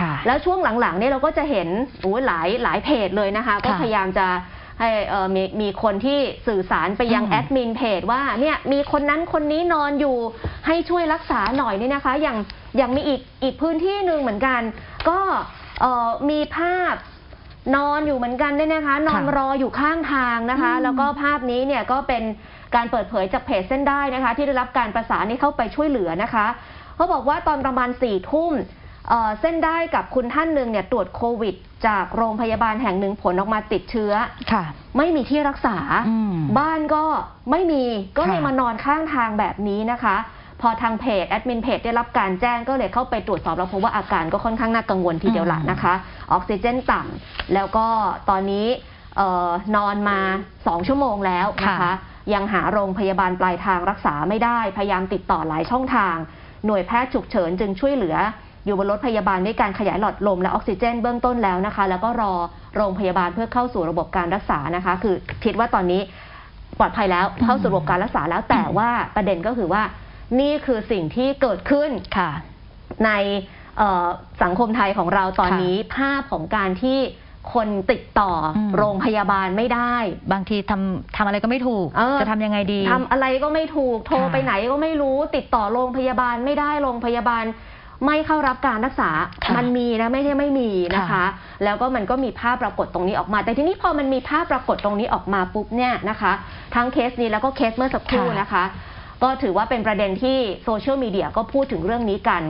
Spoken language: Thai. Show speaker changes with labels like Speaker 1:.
Speaker 1: ค่ะ
Speaker 2: แล้วช่วงหลังๆเนี่ยเราก็จะเห็นโอ้ยหลายหลายเพจเลยนะคะ ก็
Speaker 1: ค่ะ
Speaker 2: พยายามจะให้เอ่อมีมีคนที่สื่อสารไปยัง
Speaker 1: อืม
Speaker 2: แอดมินเพจว่าเนี่ยมีคนนั้นคนนี้นอนอยู่ให้ช่วยรักษาหน่อยนี่นะคะ อย่างอย่างมีอีกอีกพื้นที่หนึ่งเหมือนกัน ก็เอ่อมีภาพนอนอยู่เหมือนกันด้วยนะคะ นอน
Speaker 1: ค่ะ
Speaker 2: รออยู่ข้างทางนะคะ
Speaker 1: อืม
Speaker 2: แล้วก็ภาพนี้เนี่ยก็เป็นการเปิดเผยจากเพจเส้นได้นะคะ ที่ได้รับการประสานให้เข้าไปช่วยเหลือนะคะเขาบอกว่าตอนประมาณสี่ทุ่ม เอ่อเส้นได้กับคุณท่านหนึ่งเนี่ยตรวจโควิด จากโรงพยาบาลแห่งหนึ่งผลออกมาติดเชื้อ
Speaker 1: ค่ะ
Speaker 2: ไม่มีที่รักษา
Speaker 1: อืม
Speaker 2: บ้านก็ไม่มีก็เลย
Speaker 1: ค่ะ
Speaker 2: มานอนข้างทางแบบนี้นะคะ พอทางเพจแอดมินเพจได้รับการแจ้งก็เลยเข้าไปตรวจสอบแล้วพบว่าอาการก็ค่อนข้างน่ากังวลทีเดียวละนะคะ ออกซิเจนต่ำแล้วก็ตอนนี้เอ่อนอนมา2ชั่วโมงแล้วนะคะ
Speaker 1: ค่ะ
Speaker 2: ยังหาโรงพยาบาลปลายทางรักษาไม่ได้ พยายามติดต่อหลายช่องทาง หน่วยแพทย์ฉุกเฉินจึงช่วยเหลือ อยู่บนรถพยาบาลด้วยการขยายหลอดลมและออกซิเจนเบื้องต้นแล้วนะคะ แล้วก็รอโรงพยาบาลเพื่อเข้าสู่ระบบการรักษานะคะ คือคิดว่าตอนนี้ปลอดภัยแล้วเข้าสู่ระบบการรักษาแล้วแต่ว่าประเด็นก็คือว่า นี่คือสิ่งที่เกิดขึ้น
Speaker 1: ค่ะ
Speaker 2: ในเอ่อสังคมไทยของเราตอน
Speaker 1: ค่ะ
Speaker 2: นี้ภาพของการที่คนติดต่ออ
Speaker 1: ม
Speaker 2: โรงพยาบาลไม่ได้
Speaker 1: บางทีทำทำอะไรก็ไม่ถูก
Speaker 2: เออ
Speaker 1: จะทำยังไงดี
Speaker 2: ทำอะไรก็ไม่ถูก โทร
Speaker 1: ค่ะ
Speaker 2: ไปไหนก็ไม่รู้ ติดต่อโรงพยาบาลไม่ได้ โรงพยาบาล ไม่เข้ารับการรักษา
Speaker 1: ค่ะ
Speaker 2: มันมีนะไม่ใช่ไม่มีนะคะ
Speaker 1: ค่ะ
Speaker 2: แล้วก็มันก็มีภาพปรากฏตรงนี้ออกมา แต่ทีนี้พอมันมีภาพปรากฏตรงนี้ออกมาปุ๊บเนี่ยนะคะ ทั้งเคสนี้แล้วก็เคสเมื่อสักครู่นะคะ ก็ถือว่าเป็นประเด็นที่โซเชียลมีเดียก็พูดถึงเรื่องนี้กัน